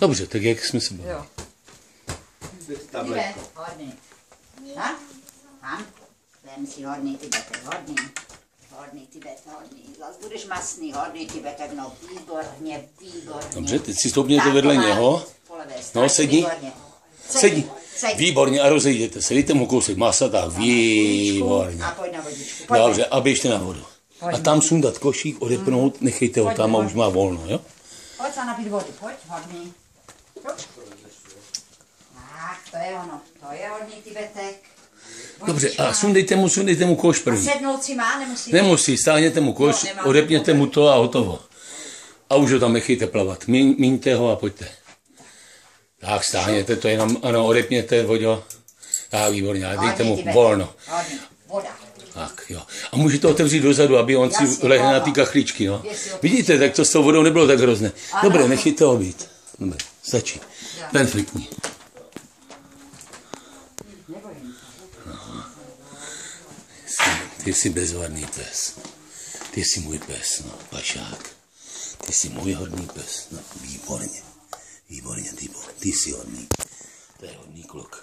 Dobře, tak jak jsme se bavili. Jo. Tibet, hodný. Tak? Tam? Vem si hodný Tibetek, hodný. Hodný Tibet, hodný. Zas budeš masný, hodný Tibetek, no výborně, výborně. Dobře, teď si stoupněte vedle něho. No, sedni. výborně. Sedni. Sedni. Výborně, a rozejděte se. Dejte mu kousek masa, tak výborně. A pojď na vodičku. Pojď. Dobře, a běžte na vodu. A tam sundat košík, odepnout, nechejte ho tam a už má volno, jo? Pojď se napít vody, pojď, hodný. Tak, to je ono, to je hodný Tibetek. Dobře, a sundejte mu, sundejte mu koš A první. sednout si má, nemusí? Nemusí, stáhněte mu koš, No, odepněte mu to a hotovo. A už ho tam nechejte plavat. Míň, míňte ho a pojďte. Tak, stáhněte to jenom, ano, odepněte, voďo. Tak, výborně, a dejte mu volno. A můžete otevřít dozadu, aby on si Jasně, lehne na ty kachličky, no. Vidíte, tak to s tou vodou nebylo tak hrozné. Ano. Dobré, nechejte ho být. Dobré, stačí. Ten flikni. Ty jsi bezvadný pes. Ty jsi můj pes, no, pašák. Ty jsi můj hodný pes. No, výborně. Výborně, ty, ty jsi hodný. To je hodný kluk.